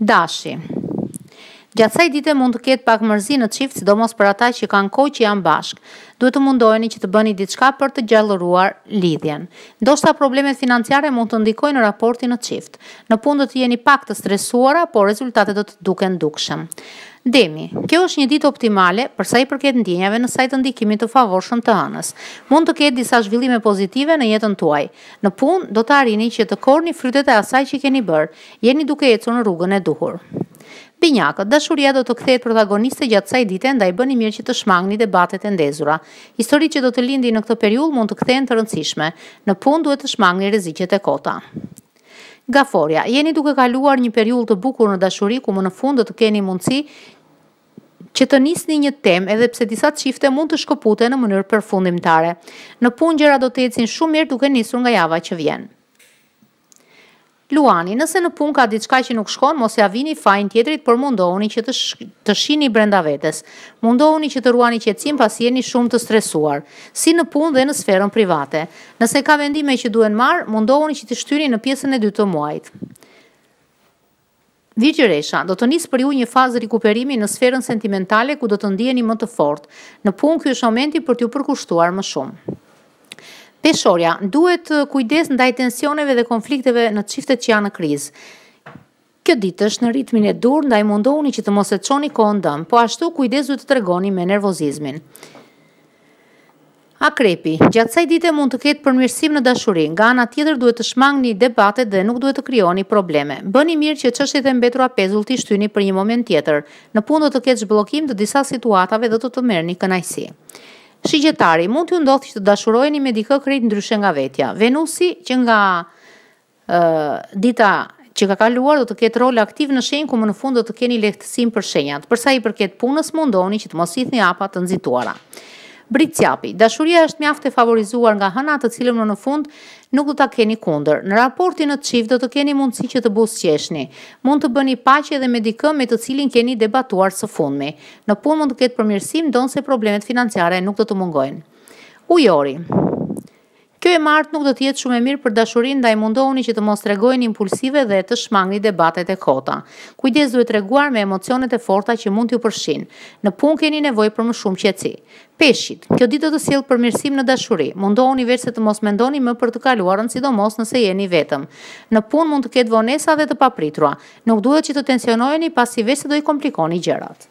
Dashi. Gjatë kësaj dite mund të ketë pak mërzi në çift, sidomos për ata që kanë kohë që janë bashkë. Duhet të mundoheni që të bëni diçka për të gjallëruar lidhjen. Ndoshta problemet financiare mund të ndikojnë në raportin në çift. Në punë do të jeni pak të stresuara, por rezultatet do të duken dukshëm. Demi. Kjo është një ditë optimale për sa i përket ndjenjave në sajë të ndikimit të favorshëm të hënës. Mund të ketë disa zhvillime pozitive në jetën tuaj. Në punë do të arrini që të korrni frytet e asaj që keni bërë. Jeni duke ecur në rrugën e duhur. Binjakët, dashuria do të kthehet protagoniste gjatë kësaj dite, ndaj bëni mirë që të shmangni debatet e ndezura. Historitë që do të lindin në këtë periudhë mund të kthehen të rëndësishme. Në punë duhet të shmangni rreziqet e kota. Gaforja, jeni duke kaluar një periudhë të bukur në dashuri ku më në fund do të keni mundësi që të nisni një temë edhe pse disa çifte mund të shkëputen në mënyrë përfundimtare. Në punë gjëra do të ecin shumë mirë duke nisur nga java që vjen. Luani, nëse në punë ka diçka që nuk shkon, mos ia vini fajin tjetrit, por mundohuni që të të shihni brenda vetes. Mundohuni që të ruani qetësinë pasi jeni shumë të stresuar, si në punë dhe në sferën private. Nëse ka vendime që duhen marrë, mundohuni që t'i shtyni në pjesën e dytë të muajit. Virgjëresha, do të nisë për ju një fazë rikuperimi në sferën sentimentale ku do të ndiheni më të fortë. Në punë ky është momenti për t'iu përkushtuar më shumë. Peshorja, duhet kujdes ndaj tensioneve dhe konflikteve në çiftet që janë në krizë. Kjo ditë është në ritmin e duhur, ndaj mundohuni që të mos e çoni kohën dëm. Po ashtu, kujdes duhet të tregoni me nervozizmin. Akrepi, gjatë kësaj dite mund të ketë përmirësim në dashuri, nga ana tjetër duhet të shmangni debatet dhe nuk duhet të krijoni probleme. Bëni mirë që çështjet e mbetura pezull t'i shtyni për një moment tjetër. Në punë do të ketë zhbllokim të disa situatave dhe do të merrni kënaqësi. Shigjetari, mund t'ju ndodhë që të dashuroheni me dikë krejt ndryshe nga vetja. Venusi, që nga Ë, dita që ka kaluar do të ketë rol aktiv në shenjë ku më në fund do të keni lehtësim për shenjat. Për sa i përket punës, mundohuni që të mos hidhni hapa të nxituara. Bricjapi, dashuria është mjaft e favorizuar nga hëna të cilën më në fund nuk do ta keni kundër. Në raportin në çift do të keni mundësi që të buzëqeshni. Mund të bëni paqe edhe me dikë me të cilin keni debatuar së fundmi. Në punë mund të ketë përmirësim, ndonëse problemet financiare nuk do të mungojnë. Ujori. Kjo e martë nuk do të jetë shumë e mirë për dashurinë ndaj mundohuni që të mos tregoheni impulsive dhe të shmangni debatet e kota. Kujdes duhet treguar me emocionet e forta që mund t'ju përfshinë. Në punë keni nevojë për më shumë qetësi. Peshqit, Kjo ditë do të sjellë përmirësim në dashuri. Mundohuni veçse të mos mendoni më për të kaluarën sidomos nëse jeni vetëm. Në punë mund të ketë vonesa dhe të papritura. Nuk duhet që të tensionoheni pasi veçse do i komplikoni gjërat.